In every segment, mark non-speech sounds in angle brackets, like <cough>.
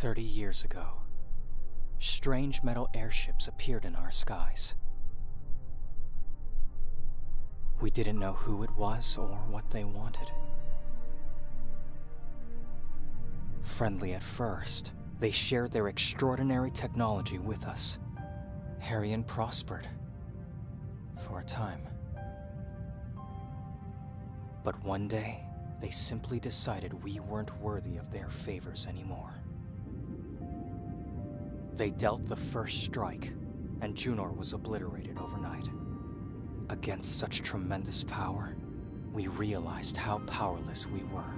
Thirty years ago, strange metal airships appeared in our skies. We didn't know who it was or what they wanted. Friendly at first, they shared their extraordinary technology with us. Heryon prospered. For a time. But one day, they simply decided we weren't worthy of their favors anymore. They dealt the first strike, and Junor was obliterated overnight. Against such tremendous power, we realized how powerless we were.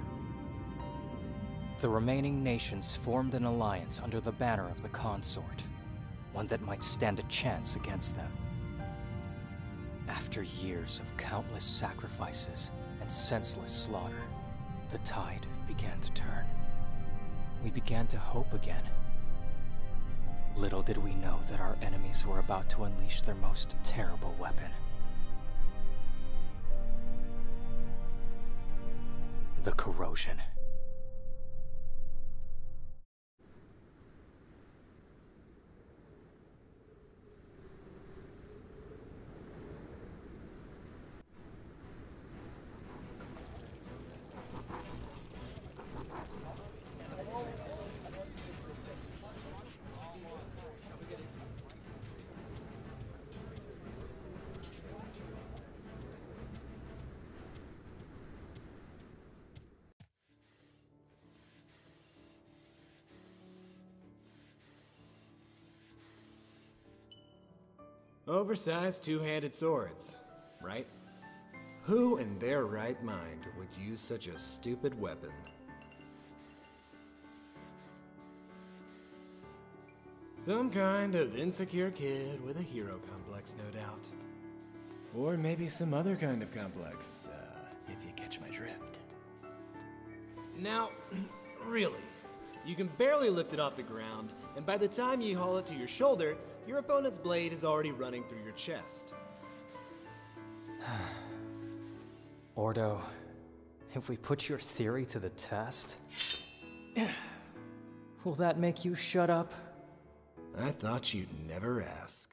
The remaining nations formed an alliance under the banner of the Consort, one that might stand a chance against them. After years of countless sacrifices and senseless slaughter, the tide began to turn. We began to hope again. Little did we know that our enemies were about to unleash their most terrible weapon. The corrosion. Oversized two-handed swords, right? Who in their right mind would use such a stupid weapon? Some kind of insecure kid with a hero complex, no doubt. Or maybe some other kind of complex, uh, if you catch my drift. Now, <clears throat> really, you can barely lift it off the ground, and by the time you haul it to your shoulder, your opponent's blade is already running through your chest. <sighs> Ordo, if we put your theory to the test, <sighs> will that make you shut up? I thought you'd never ask.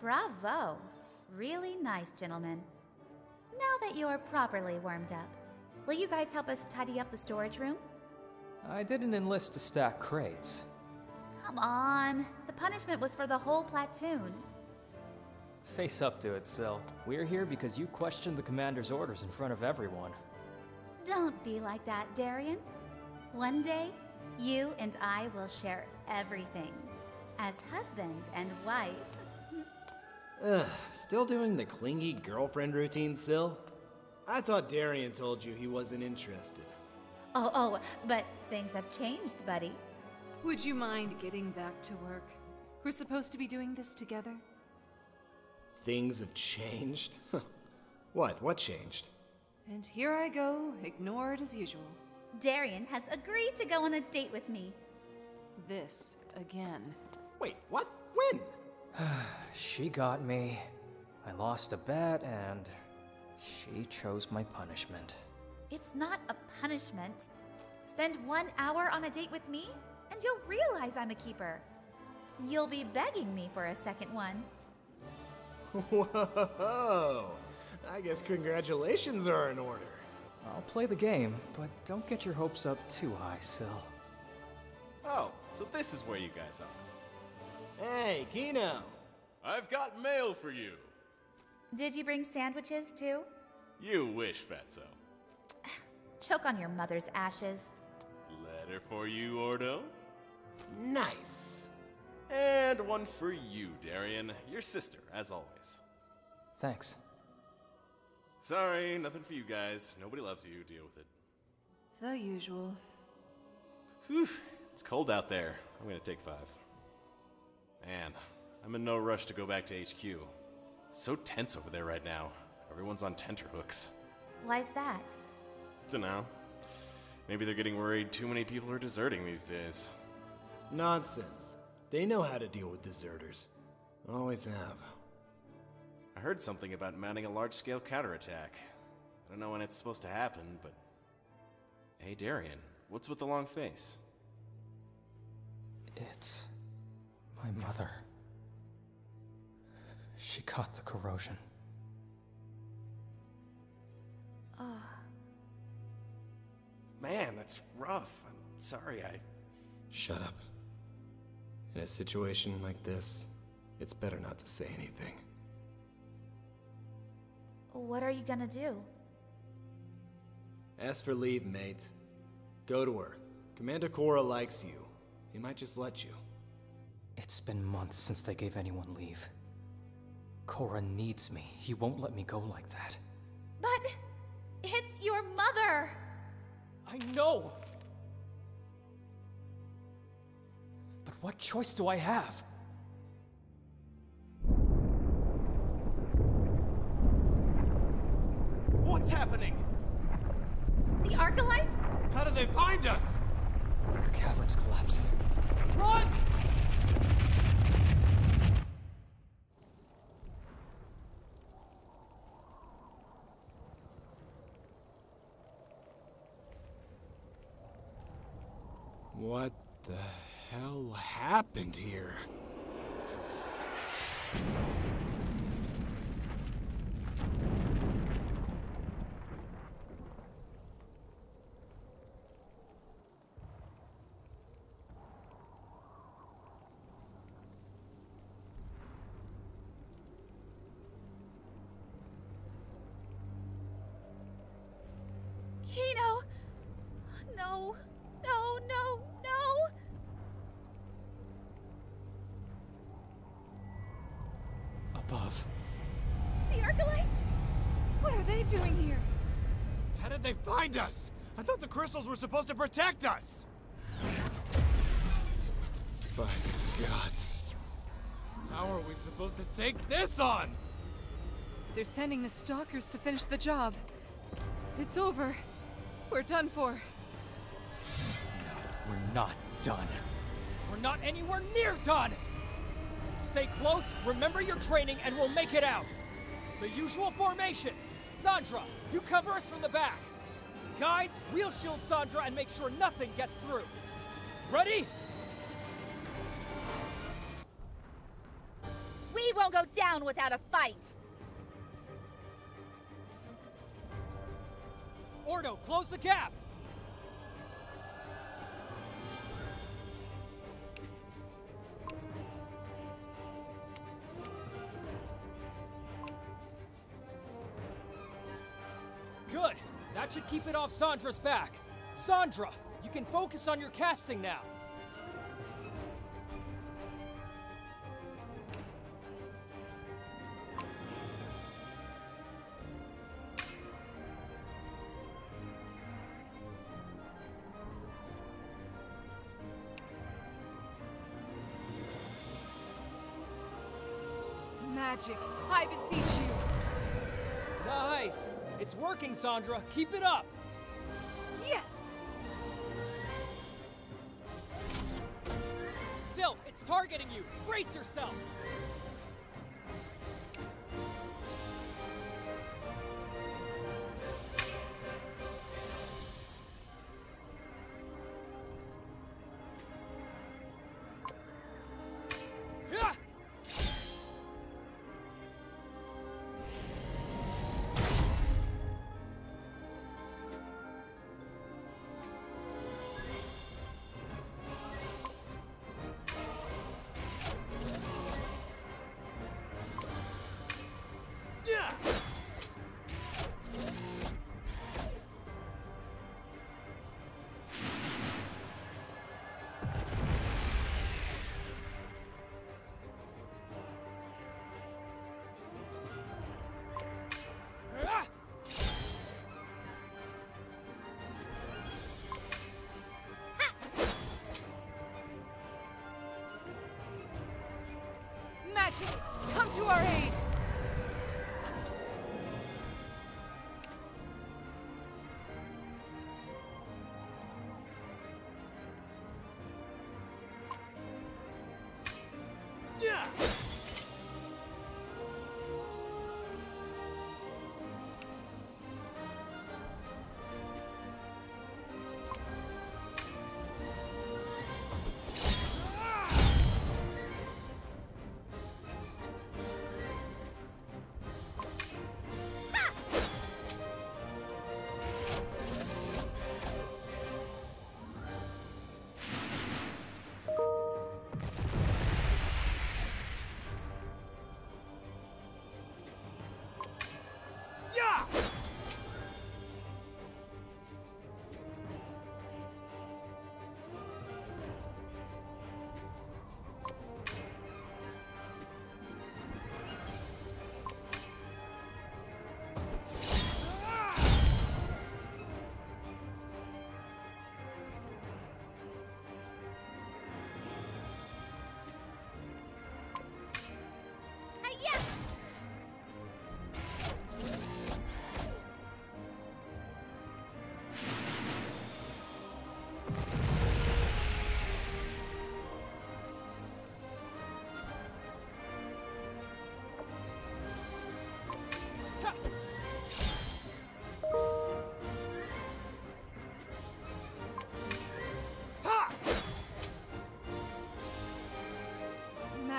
Bravo! Really nice, gentlemen. Now that you're properly warmed up, will you guys help us tidy up the storage room? I didn't enlist to stack crates. Come on. The punishment was for the whole platoon. Face up to it, Sil. We're here because you questioned the commander's orders in front of everyone. Don't be like that, Daryon. One day, you and I will share everything. As husband and wife. Ugh, still doing the clingy girlfriend routine, Sil? I thought Daryon told you he wasn't interested. Oh, oh, but things have changed, buddy. Would you mind getting back to work? We're supposed to be doing this together. Things have changed? <laughs> what? What changed? And here I go, ignored as usual. Daryon has agreed to go on a date with me. This again. Wait, what? When? <sighs> She got me. I lost a bet, and she chose my punishment. It's not a punishment. Spend one hour on a date with me, and you'll realize I'm a keeper. You'll be begging me for a second one. Whoa! I guess congratulations are in order. I'll play the game, but don't get your hopes up too high, Sil. Oh, so this is where you guys are. Hey, Kino! I've got mail for you. Did you bring sandwiches too? You wish, Fatso. Choke on your mother's ashes. Letter for you, Ordo. Nice! And one for you, Daryon. Your sister, as always. Thanks. Sorry, nothing for you guys. Nobody loves you. Deal with it. The usual. Whew, it's cold out there. I'm gonna take five. Man, I'm in no rush to go back to HQ. It's so tense over there right now. Everyone's on tenterhooks. Why's that? Dunno. Maybe they're getting worried too many people are deserting these days. Nonsense. They know how to deal with deserters. Always have. I heard something about mounting a large scale counterattack. I don't know when it's supposed to happen, but. Hey, Daryon, what's with the long face? It's my mother. She caught the corrosion. Ah. Man, that's rough. I'm sorry, I. Shut up. In a situation like this, it's better not to say anything. What are you gonna do? Ask for leave, mate. Go to her. Commander Cora likes you. He might just let you. It's been months since they gave anyone leave. Cora needs me. He won't let me go like that. But it's your mother! I know! What choice do I have? What's happening? The Archelites? How did they find us? The cavern's collapsing. Run! What the hell happened here? Kino! No, no, no, no! Above. The Archelites? What are they doing here? How did they find us? I thought the crystals were supposed to protect us! By gods. How are we supposed to take this on? They're sending the stalkers to finish the job. It's over. We're done for. No, we're not done. We're not anywhere near done! Stay close, remember your training, and we'll make it out. The usual formation. Sandra, you cover us from the back. Guys, we'll shield Sandra and make sure nothing gets through. Ready? We won't go down without a fight! Ordo, close the gap! That should keep it off Sandra's back. Sandra, you can focus on your casting now. Magic, I beseech you. Nice. It's working, Sandra. Keep it up! Yes! Sil, it's targeting you! Brace yourself! To our aid!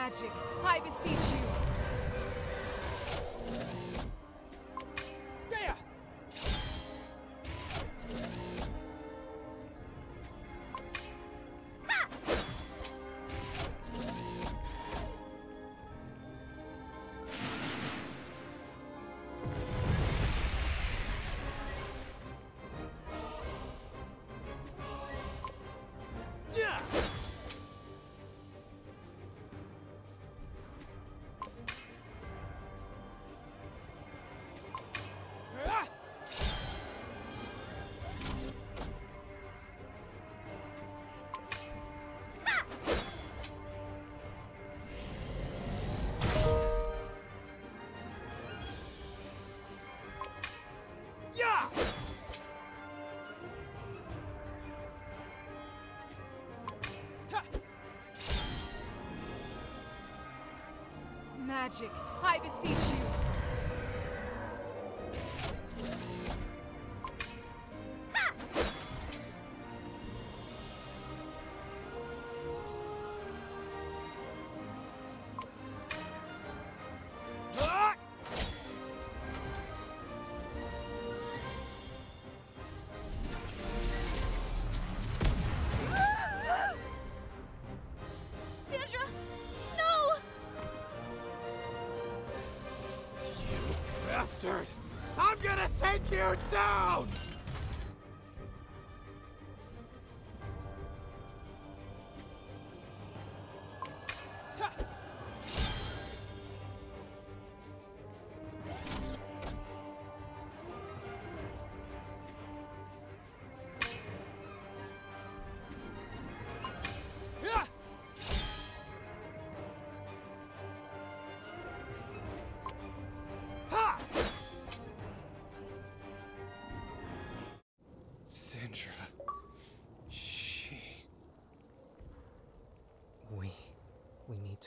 Magic, I beseech you. Magic, I beseech you.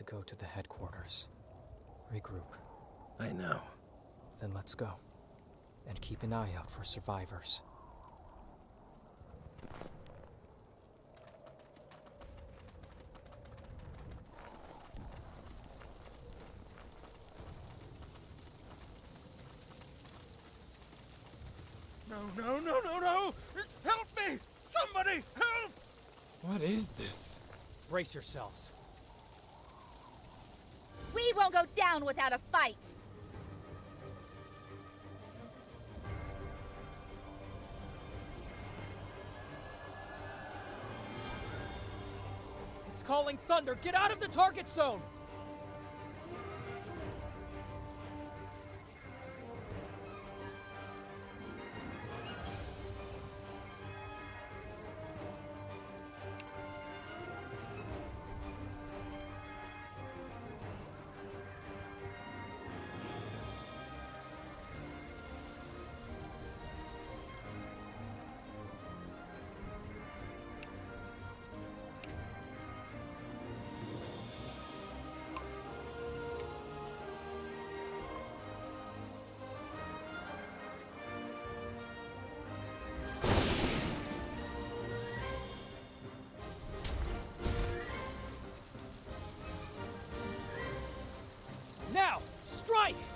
To go to the headquarters. Regroup. I know. Then let's go. And keep an eye out for survivors. No, no, no, no, no! Help me! Somebody, help! What is this? Brace yourselves. We won't go down without a fight! It's calling Thunder! Get out of the target zone! Strike!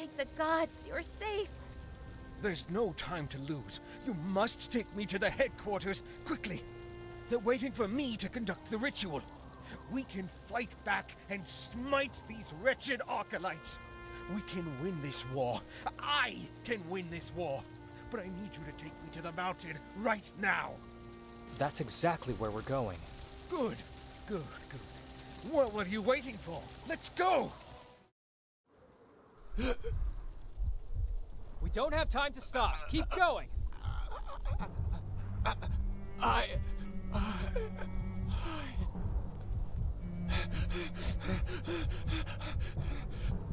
Thank the gods you're safe. There's no time to lose. You must take me to the headquarters quickly. They're waiting for me to conduct the ritual. We can fight back and smite these wretched Archelites. We can win this war. I can win this war. But I need you to take me to the mountain right now. That's exactly where we're going. Good, good, good. What were you waiting for? Let's go! <gasps> We don't have time to stop. Keep going. I.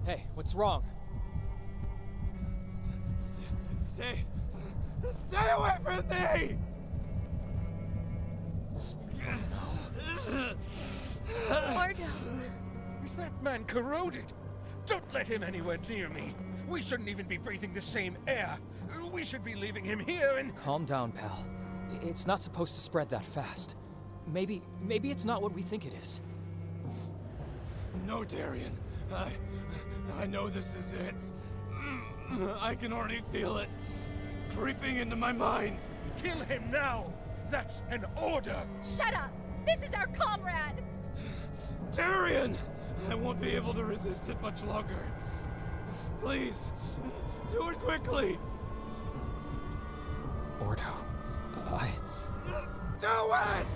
Hey, what's wrong? Stay. Stay away from me! Ordo. Is that man corroded? Don't let him anywhere near me. We shouldn't even be breathing the same air. We should be leaving him here and. Calm down, pal. It's not supposed to spread that fast. Maybe, maybe it's not what we think it is. No, Daryon. I. I know this is it. I can already feel it creeping into my mind. Kill him now! That's an order! Shut up! This is our comrade! Daryon! I won't be able to resist it much longer. Please, do it quickly. Ordo, I. Do it!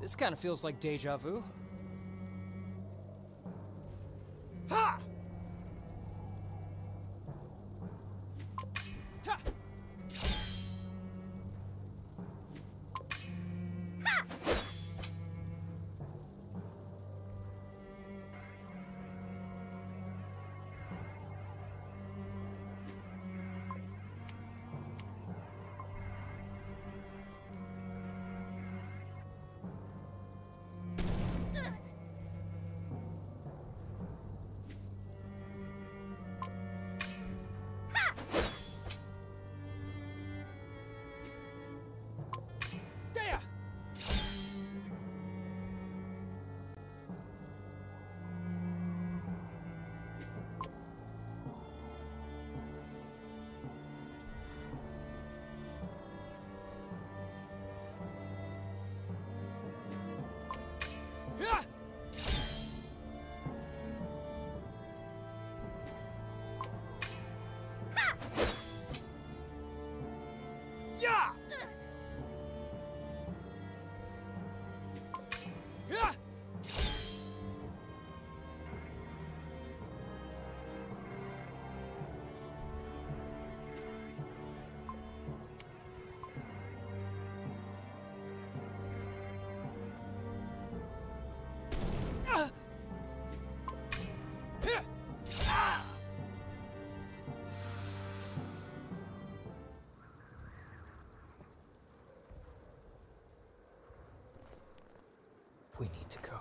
This kind of feels like deja vu. We need to go.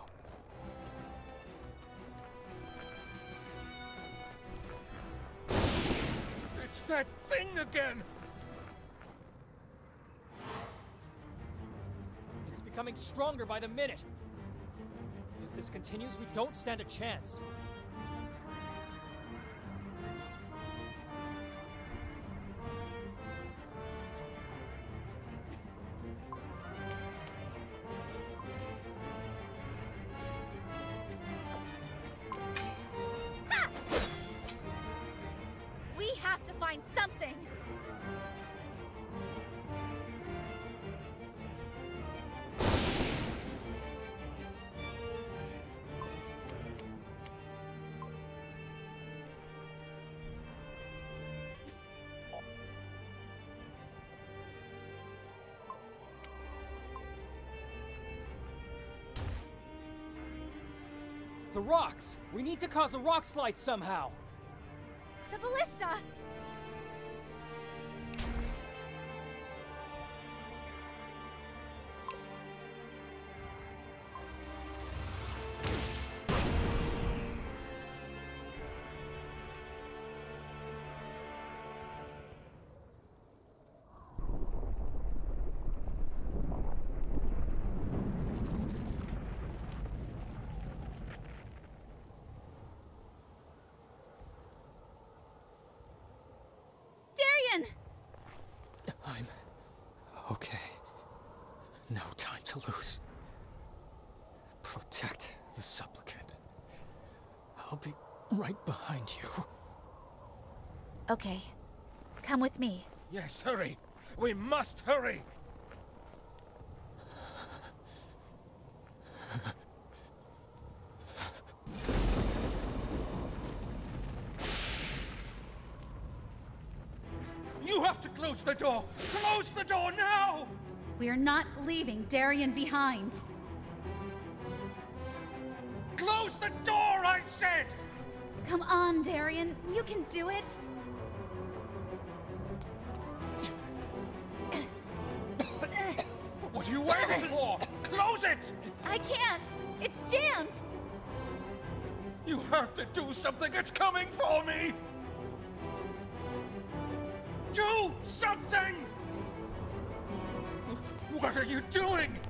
It's that thing again! It's becoming stronger by the minute. If this continues, we don't stand a chance. Have to find something. The rocks! We need to cause a rock slide somehow! Ballista! To lose. Protect the supplicant. I'll be right behind you. Okay. Come with me. Yes, hurry! We must hurry! You have to close the door! Close the door now! We are not leaving Daryon behind. Close the door, I said! Come on, Daryon. You can do it. What are you waiting for? Close it! I can't. It's jammed. You have to do something! It's coming for me! Do something! What are you doing?